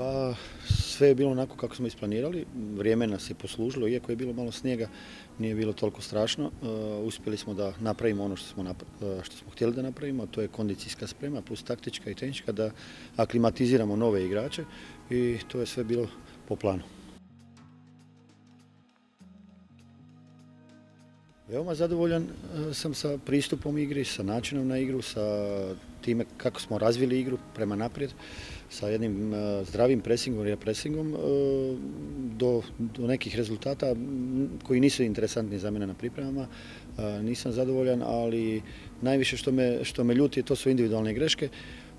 Pa sve je bilo onako kako smo isplanirali, vrijeme nas je poslužilo, iako je bilo malo snijega, nije bilo toliko strašno. E, uspjeli smo da napravimo ono što smo, e, što smo htjeli da napravimo, to je kondicijska sprema plus taktička i tehnička, da aklimatiziramo nove igrače i to je sve bilo po planu. Veoma zadovoljan e, sam sa pristupom igri, sa načinom na igru, sa time kako smo razvili igru prema naprijed, sa jednim e, zdravim presingom i presingom e, do, do nekih rezultata koji nisu interesantni za mene na pripremama. Nisam zadovoljan, ali najviše što me, što me ljuti to su individualne greške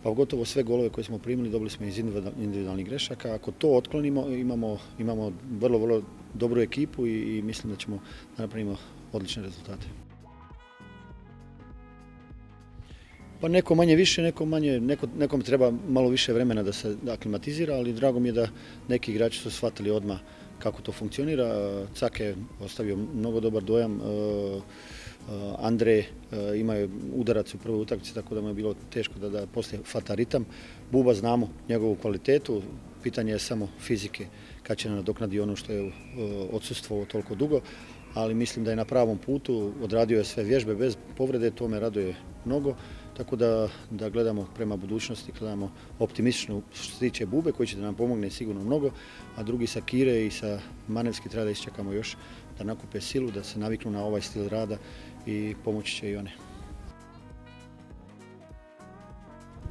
pa gotovo sve golove koje smo primili dobili smo iz individualnih grešaka. Ako to otklonimo, imamo, imamo vrlo, vrlo dobru ekipu i, i mislim da ćemo da napravimo odlične rezultate. Pa neko manje više, neko manje, neko, nekom treba malo više vremena da se aklimatizira, ali drago mi je da neki igrači su shvatili odmah kako to funkcionira. Cake je ostavio mnogo dobar dojam. E, e, Andre e, ima udarac u prvoj utakmici, tako da mu je bilo teško da, da poslije fata ritam. Buba znamo njegovu kvalitetu, pitanje je samo fizike kad će nadoknadi ono što je odsustvo toliko dugo ali mislim da je na pravom putu, odradio je sve vježbe bez povrede, to me raduje mnogo, tako da, da gledamo prema budućnosti, gledamo optimistično što se tiče Bube koji će da nam pomogne sigurno mnogo, a drugi sa Kire i sa Manevski treba da isčekamo još da nakupe silu, da se naviknu na ovaj stil rada i pomoći će i one.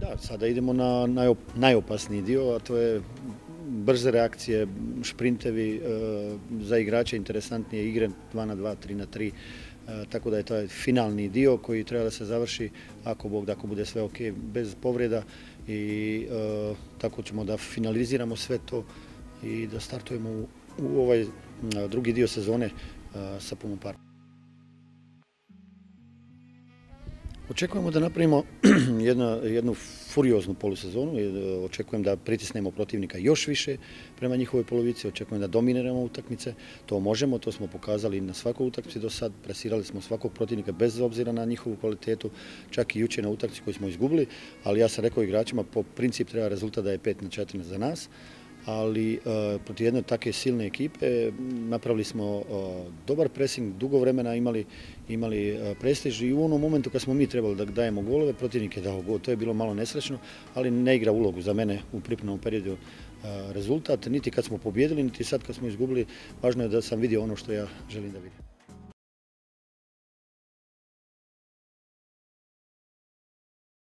Da, sada idemo na najopasniji dio, a to je brze reakcije, šprintevi, e, za igrače interesantnije igre 2 na 2, 3 na 3, e, tako da je to finalni dio koji treba da se završi ako Bog da ako bude sve ok bez povreda i e, tako ćemo da finaliziramo sve to i da startujemo u, u ovaj drugi dio sezone sa punom parom. Očekujemo da napravimo jednu furioznu polusezonu, očekujem da pritisnemo protivnika još više prema njihovoj polovici, očekujem da dominiramo utakmice, to možemo, to smo pokazali na svakoj utakmici do sad, presirali smo svakog protivnika bez obzira na njihovu kvalitetu, čak i juče na utakmici koju smo izgubili, ali ja sam rekao igračima, po princip treba rezultat da je 5 na 4 za nas, ali e, protiv jedne takve silne ekipe napravili smo e, dobar pressing, dugo vremena imali, imali e, prestiž i u onom momentu kad smo mi trebali da dajemo golove, protivnik je dao gol, to je bilo malo nesrećno, ali ne igra ulogu za mene u pripremnom periodu rezultat, niti kad smo pobjedili, niti sad kad smo izgubili, važno je da sam vidio ono što ja želim da vidim.